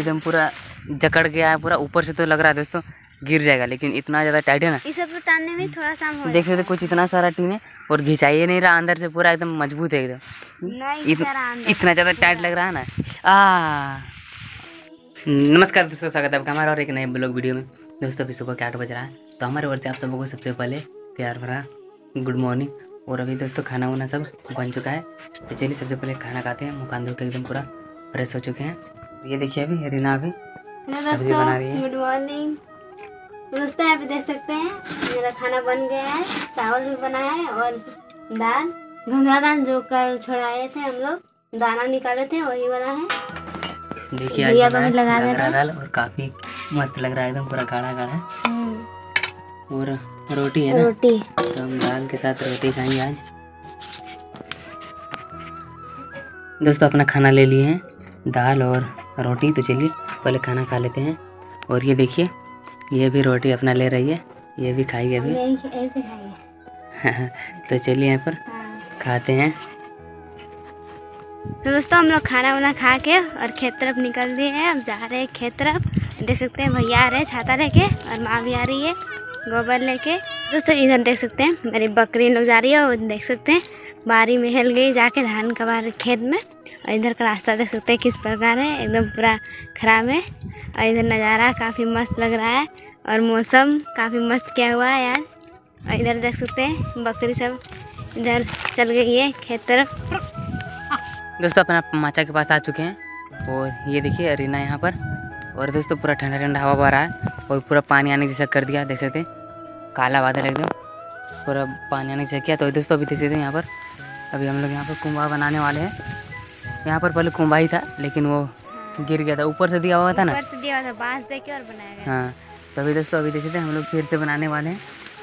एकदम पूरा जकड़ गया है पूरा ऊपर से तो लग रहा है दोस्तों गिर जाएगा लेकिन इतना ज़्यादा टाइट है ना। इस सब टानने में थोड़ा सा हो देख सकते कुछ इतना सारा टीन है और घिंचाइए नहीं रहा अंदर से पूरा एकदम मज़बूत है एकदम। इतना ज़्यादा टाइट लग रहा है ना? आ। नमस्कार दोस्तों स्वागत है आपका हमारा और एक नए ब्लॉग वीडियो में। दोस्तों अभी सुबह के आठ बज रहा है तो हमारे ओर से आप सबको सबसे पहले प्यार भरा गुड मॉर्निंग। और अभी दोस्तों खाना वाना सब बन चुका है तो चलिए सबसे पहले खाना खाते हैं मुँह कान धो के एकदम पूरा फ्रेश हो चुके हैं। ये देखिए अभी रीना अभी। सब्ज़ी बना रही है। गुड मॉर्निंग दोस्तों यहाँ पे देख सकते हैं मेरा खाना बन गया है चावल भी बना है और दाल घुंघरा दाल जो कल छोड़ाए थे हम लोग दाना निकाले थे वही बना है। देखिए आज बना घाघरा देना। दाल और काफ़ी मस्त लग रहा है एकदम पूरा गाढ़ा गाढ़ा हम्म, और रोटी है ना? रोटी। तो हम दाल के साथ रोटी खाएँगे आज। दोस्तों अपना खाना ले लिए हैं दाल और रोटी तो चलिए पहले खाना खा लेते हैं। और ये देखिए ये भी रोटी अपना ले रही है ये भी खाई अभी। खाइए तो चलिए यहाँ पर हाँ। खाते हैं। तो दोस्तों हम लोग खाना वाना खा के और खेत तरफ़ निकल दिए हैं। अब जा रहे हैं खेत तरफ़। देख सकते हैं भैया आ रहे हैं छाता लेके और माँ भी आ रही है गोबर लेके। दोस्तों इधर देख सकते हैं मेरी बकरी लोग जा रही है और देख सकते हैं बारी में हिल गई जाके धान का बार खेत में। और इधर का रास्ता देख सकते हैं किस प्रकार है। एकदम पूरा खराब है और इधर नज़ारा काफ़ी मस्त लग रहा है और मौसम काफ़ी मस्त किया हुआ है यार। और इधर देख सकते हैं बकरी सब इधर चल गई है खेत तरफ़। दोस्तों, अपना माचा के पास आ चुके हैं और ये देखिए अरीना यहाँ पर। और दोस्तों, पूरा ठंडा ठंडा हवा बह रहा है और पूरा पानी आने जैसा कर दिया, देख सकते काला बादल एकदम। पूरा पानी आने जैसा किया। तो दोस्तों, अभी देख सकते हैं यहाँ पर। अभी हम लोग यहाँ पर कुंभा बनाने वाले हैं। यहाँ पर पहले कुंभा ही था लेकिन वो गिर गया था। ऊपर से दिया हुआ था ना? ऊपर से दिया हुआ था बाँस दे के और बनाया गया। हाँ तो अभी दोस्तों अभी देख सकते हैं हम लोग फिर से बनाने वाले हैं।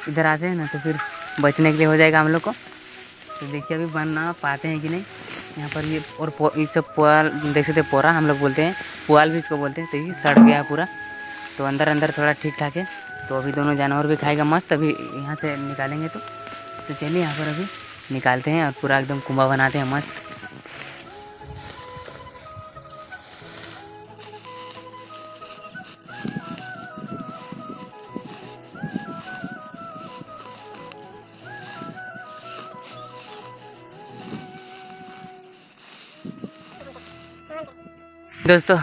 इधर आते हैं ना तो फिर बचने के लिए हो जाएगा हम लोग को। तो देखिए अभी बनना पाते हैं कि नहीं। यहाँ पर ये और ये सब पुआल देख सकते पोरा हम लोग बोलते हैं। पुआल भी इसको बोलते हैं तो ये सड़ गया पूरा। तो अंदर अंदर थोड़ा ठीक ठाक है। तो अभी दोनों जानवर भी खाएगा मस्त। अभी यहाँ से निकालेंगे तो। तो चलिए यहाँ पर अभी निकालते हैं और पूरा एकदम कुंभा बनाते हैं मस्त। दोस्तों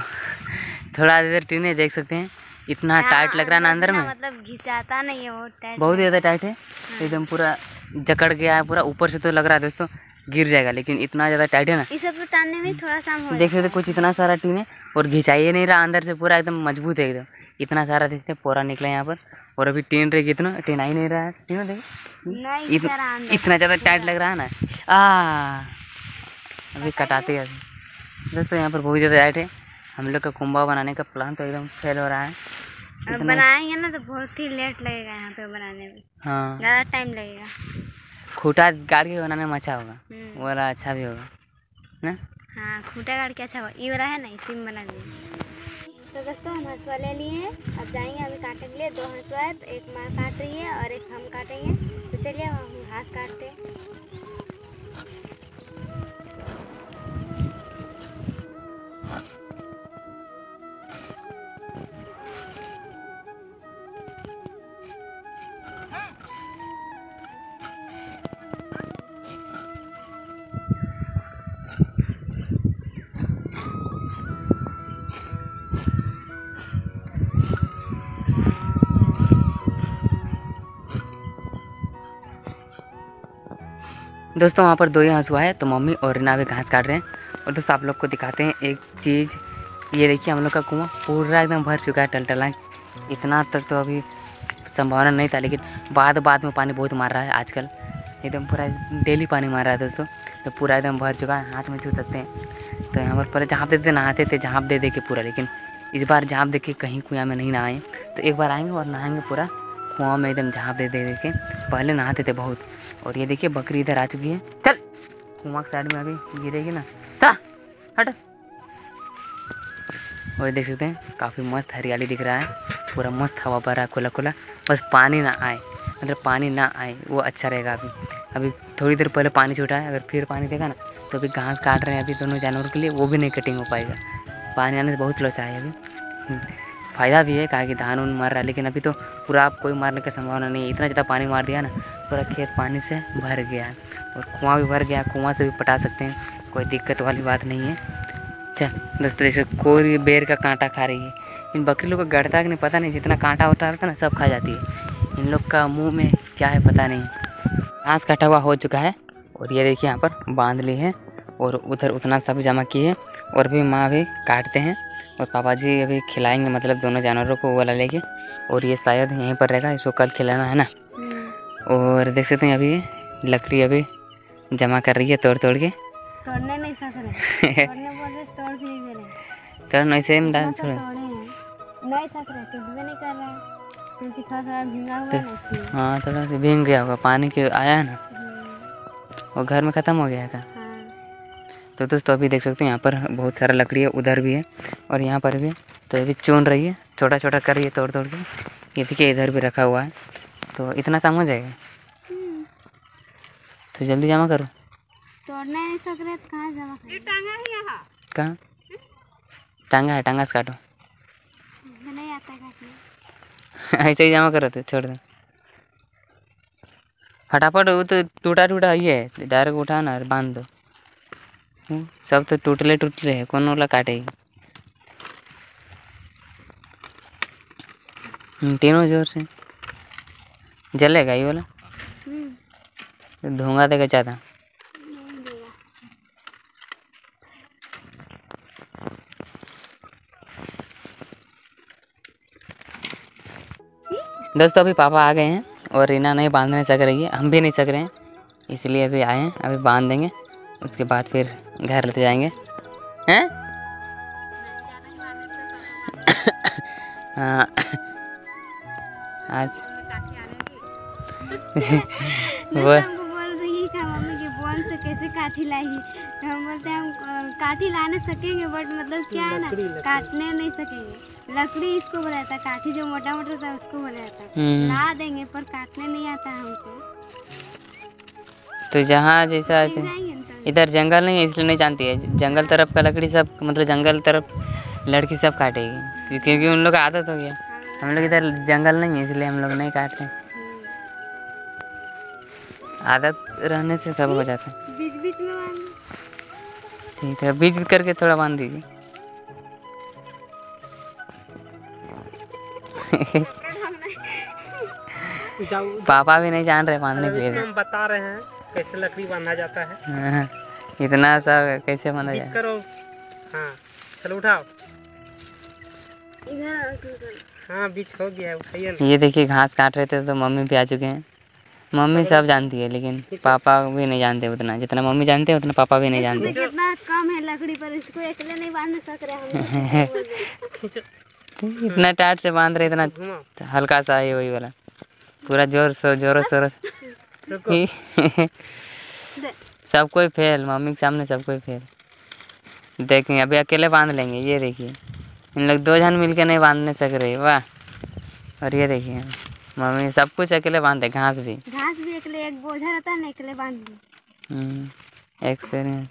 थोड़ा देर टीने देख सकते हैं। इतना टाइट लग रहा है ना अंदर में। मतलब घिंचाता नहीं है वो टाइट बहुत ज़्यादा टाइट है। एकदम पूरा जकड़ गया है पूरा ऊपर से तो लग रहा है दोस्तों गिर जाएगा लेकिन इतना ज़्यादा टाइट है ना। इस सब टानने में थोड़ा सा हो देख सकते कुछ इतना सारा टीन है और घिंचाइए नहीं रहा अंदर से पूरा एकदम मज़बूत है एकदम। इतना सारा देखते हैं पूरा निकला यहाँ पर। और अभी टीन रही कितना टीन आ ही नहीं रहा है। टीन इतना ज़्यादा टाइट लग रहा है ना। आ अभी कटाते हैं दोस्तों यहाँ पर बहुत ज़्यादा टाइट है। हम लोग का कुंभा बनाने का प्लान तो एकदम फेल हो रहा है। बनाएँगे ना तो बहुत ही लेट लगेगा यहाँ पे बनाने में। हाँ। ज़्यादा टाइम लगेगा। खूटा गाड़ के बनाने में अच्छा होगा। हम्म। वो वाला अच्छा भी होगा। ना? हाँ खूटा गाड़ के अच्छा हुआ ये वाला है ना इसी में बना दिए तो दोस्तों हम हंसुआ ले लिए हैं। अब जाएँगे अभी काटने के लिए। दो हंसुआ है तो एक माँ काट रही है और एक हम काटेंगे। तो चलिए हम घास काटते हैं। दोस्तों, वहाँ पर दो ही हंस हुआ है तो मम्मी और रीना भी घास काट रहे हैं। और दोस्तों, आप लोग को दिखाते हैं एक चीज़। ये देखिए, हम लोग का कुआँ पूरा एकदम भर चुका है टलटला इतना तक तो अभी संभावना नहीं था, लेकिन बाद बाद में पानी बहुत मार रहा है आजकल। एकदम पूरा डेली पानी मार रहा है दोस्तों तो पूरा एकदम भर चुका है, हाथ में छू सकते हैं। तो यहाँ पर पहले झाँप देते, नहाते थे, झाँप दे दे के पूरा, लेकिन इस बार झाँप दे के कहीं कुआँ में नहीं नहाए। तो एक बार आएँगे और नहाएँगे पूरा, कुआँ में एकदम झाँप दे दे के पहले नहाते थे बहुत और ये देखिए बकरी इधर आ चुकी है। चल कुआँ के साइड में अभी गिरेगी ना। था हट। और देख सकते हैं, काफ़ी मस्त हरियाली दिख रहा है। पूरा मस्त हवा भरा है खुला खुला बस पानी ना आए। मतलब पानी ना आए, वो अच्छा रहेगा अभी। अभी थोड़ी देर पहले पानी छूटा है, अगर फिर पानी देगा ना तो अभी घास काट रहे हैं अभी दोनों जानवरों के लिए, वो भी नहीं कटिंग हो पाएगा। पानी आने से बहुत लोचा है अभी। फ़ायदा भी है, कहा कि धान उन मर रहा है, लेकिन अभी तो पूरा आप कोई मारने की संभावना नहीं है। इतना ज़्यादा पानी मार दिया ना पूरा खेत पानी से भर गया है। और कुआँ भी भर गया कुआँ से भी पटा सकते हैं। कोई दिक्कत वाली बात नहीं है। चल, दोस्तों जैसे कोई बेर का कांटा खा रही है। इन बकरी लोग का गड़ता कि नहीं पता नहीं, जितना कांटा उठा रहता ना, सब खा जाती है। इन लोग का मुँह में क्या है पता नहीं। घास कटा हुआ हो चुका है। और ये देखिए, यहाँ पर बाँध ली है। और उधर उतना सब जमा किए। और भी माँ भी काटते हैं। और पापा जी अभी खिलाएँगे मतलब दोनों जानवरों को वाला लेके। और ये शायद यहीं पर रहेगा, इसको कल खिलाना है ना। और देख सकते हैं अभी लकड़ी अभी जमा कर रही है तोड़ तोड़ के। तोड़ने नहीं तोड़ भी नहीं दे रहे तो ऐसे में डाल तो छोड़ नहीं सक रहे नहीं कर रहा है। थोड़ा इसलिए हाँ थोड़ा सा भींग गया होगा पानी के आया है ना। हम्म, और घर में ख़त्म हो गया था हाँ। तो दोस्तों अभी देख सकते हैं यहाँ पर बहुत सारा लकड़ी है उधर भी है। और यहाँ पर भी तो अभी चुन रही है छोटा छोटा कर रही है तोड़ तोड़ के। ये देखिए इधर भी रखा हुआ है। तो इतना साम हो जाएगा? तो जल्दी जमा करो। तोड़ने नहीं सक रहे तो कहाँ जमा करें? टांगा है यहाँ। कहाँ? टांगा है टांगा से काटो। नहीं आता काटने। ऐसे ही जमा करो तो छोड़ दो। फटाफट वो तो टूटा टूटा ही है। डायरेक्ट उठा ना बाँध दो। हम्म, सब तो टूटले टूटले है कौन वाला काटेगी? हम्म, तीनों ज़ोर से। जलेगा ये वाला। हम्म, धुआँ देगा ज़्यादा। नहीं दोस्तों अभी पापा आ गए हैं और रीना नहीं बांधने सक रही है। हम भी नहीं सक रहे हैं इसलिए अभी आए हैं अभी बाँध देंगे। उसके बाद फिर घर लेते जाएँगे। हैं? हाँ। आज वो बोल रही है मम्मी के से कैसे काठी लाई तो हम बोलते हैं हम काठी लाने सकेंगे बट मतलब क्या है ना काटने नहीं सकेंगे। लकड़ी इसको है काठी जो मोटा मोटा था उसको है हम्म, ला देंगे पर काटने नहीं आता हमको। तो जहाँ जैसा तो। इधर जंगल नहीं है इसलिए नहीं जानती है। जंगल तरफ़ का लकड़ी सब मतलब जंगल तरफ़ लड़की सब काटेगी। क्योंकि उन लोग का आदत हो गया। हम लोग इधर जंगल नहीं है इसलिए हम लोग नहीं काट रहे। आदत रहने से सब हो जाता है। बीच बीच में बाँध ठीक है बीच बीच करके थोड़ा बाँध दीजिए। पापा भी नहीं जान रहे बांधने के लिए। हम बता रहे हैं कैसे लकड़ी बांधा जाता है। हाँ, इतना सा कैसे बांधा बीच जाए करो। हाँ चलो उठाओ। हाँ बीच हो गया है उठाइए ये देखिए घास काट रहे थे तो मम्मी भी आ चुके हैं। मम्मी सब जानती है लेकिन पापा भी नहीं जानते उतना। जितना मम्मी जानते हैं उतना पापा भी नहीं जानते। कितना कम है लकड़ी पर इसको अकेले नहीं बाँध सक रहे हम। इतना टाइट से बाँध रहे इतना हल्का सा है वही वाला। पूरा ज़ोर से जोरों शोरों से। रुको। सब कोई फेल मम्मी के सामने सब कोई फेल। देखें अभी अकेले बाँध लेंगे ये देखिए। इन लोग दो जन मिलके नहीं बांधने सक रहे वाह। और ये देखिए मम्मी सब कुछ अकेले बांधते घास भी। रहता है ना बाँध दी एक्सपीरियंस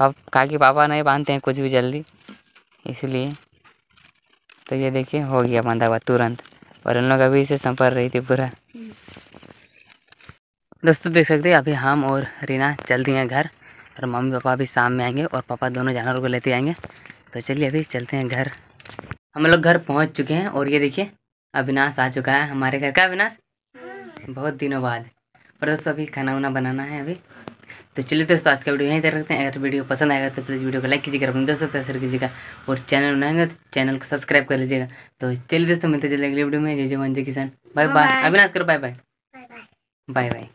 अब कहा कि पापा नहीं बांधते हैं कुछ भी जल्दी, इसलिए। तो ये देखिए, हो गया बांधा हुआ तुरंत, और उन लोग अभी इसे संपर रही थी पूरा। दोस्तों, देख सकते हैं, अभी हम और रीना चल दिए हैं घर, और मम्मी पापा भी शाम में आएँगे, और पापा दोनों जानवरों को लेते आएँगे। तो चलिए, अभी चलते हैं घर। हम लोग घर पहुँच चुके हैं, और ये देखिए, अविनाश आ चुका है हमारे घर का अविनाश। बहुत दिनों बाद। पर दोस्तों अभी खाना वाना बनाना है अभी। तो चलिए दोस्तों आज का वीडियो यहीं तक रखते हैं। अगर वीडियो पसंद आएगा तो प्लीज़ वीडियो को लाइक कीजिएगा अपने दोस्तों तक शेयर कीजिएगा और चैनल बनाएँगे तो चैनल को सब्सक्राइब कर लीजिएगा। तो चलिए दोस्तों मिलते जल्दी अगले वीडियो में। जय जय वन जय किसान। बाय बाय अभी नाश अविनाश करो बाय बाय बाय बाय